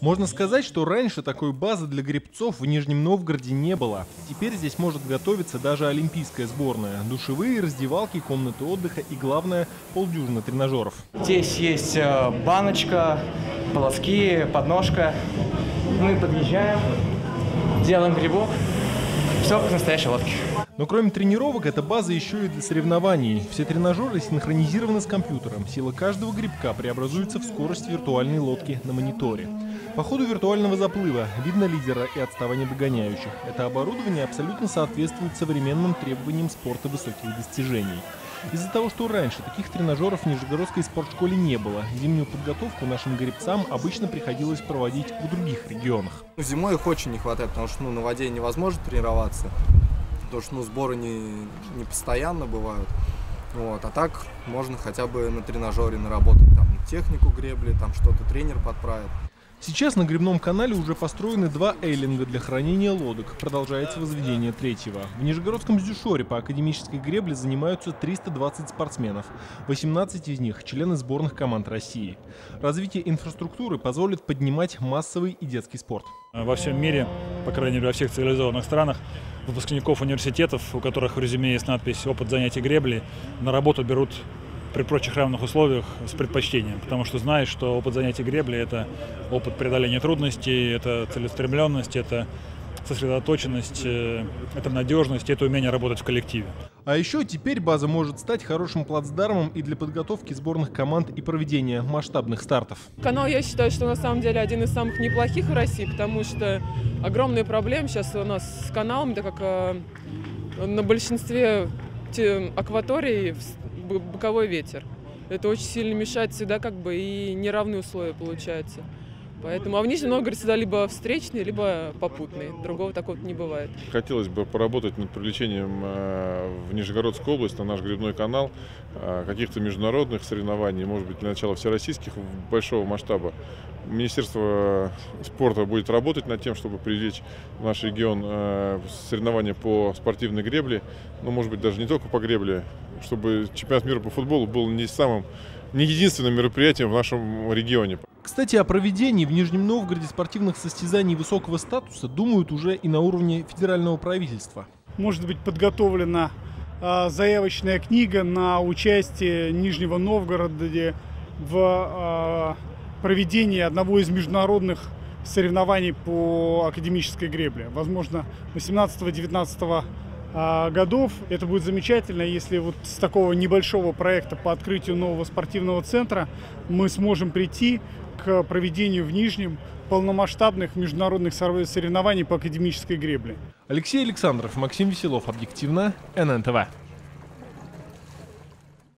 Можно сказать, что раньше такой базы для гребцов в Нижнем Новгороде не было. Теперь здесь может готовиться даже олимпийская сборная. Душевые, раздевалки, комнаты отдыха и, главное, полдюжины тренажеров. Здесь есть э, баночка, полоски, подножка. Мы подъезжаем, делаем грибок. Все как настоящей лодке. Но кроме тренировок, эта база еще и для соревнований. Все тренажеры синхронизированы с компьютером. Сила каждого грибка преобразуется в скорость виртуальной лодки на мониторе. По ходу виртуального заплыва видно лидера и отставание догоняющих. Это оборудование абсолютно соответствует современным требованиям спорта высоких достижений. Из-за того, что раньше таких тренажеров в Нижегородской спортшколе не было, зимнюю подготовку нашим гребцам обычно приходилось проводить в других регионах. Зимой их очень не хватает, потому что ну, на воде невозможно тренироваться, потому что ну, сборы не, не постоянно бывают. Вот, а так можно хотя бы на тренажере наработать там технику гребли, там что-то тренер подправит. Сейчас на грибном канале уже построены два эйлинга для хранения лодок. Продолжается возведение третьего. В Нижегородском Зюшоре по академической гребле занимаются 320 спортсменов. 18 из них – члены сборных команд России. Развитие инфраструктуры позволит поднимать массовый и детский спорт. Во всем мире, по крайней мере во всех цивилизованных странах, выпускников университетов, у которых в резюме есть надпись «Опыт занятий гребли», на работу берут при прочих равных условиях с предпочтением, потому что знаешь, что опыт занятий гребли – это опыт преодоления трудностей, это целеустремленность, это сосредоточенность, э, это надежность, это умение работать в коллективе. А еще теперь база может стать хорошим плацдармом и для подготовки сборных команд и проведения масштабных стартов. Канал, я считаю, что на самом деле один из самых неплохих в России, потому что огромные проблемы сейчас у нас с каналом, так как э, на большинстве акваторий боковой ветер. Это очень сильно мешает всегда, как бы, и неравные условия получаются. Поэтому, а в Нижнем Новгороде всегда либо встречный, либо попутный. Другого такого не бывает. Хотелось бы поработать над привлечением э, в Нижегородскую область, на наш грибной канал, э, каких-то международных соревнований, может быть, для начала всероссийских большого масштаба. Министерство спорта будет работать над тем, чтобы привлечь в наш регион э, соревнования по спортивной гребле, ну, может быть, даже не только по гребле, чтобы чемпионат мира по футболу был не самым, не единственным мероприятием в нашем регионе. Кстати, о проведении в Нижнем Новгороде спортивных состязаний высокого статуса думают уже и на уровне федерального правительства. Может быть подготовлена э, заявочная книга на участие Нижнего Новгорода в э, проведении одного из международных соревнований по академической гребле. Возможно, 18-19 а, годов. Это будет замечательно, если вот с такого небольшого проекта по открытию нового спортивного центра мы сможем прийти к проведению в Нижнем полномасштабных международных соревнований по академической гребле. Алексей Александров, Максим Веселов, объективно, ННТВ.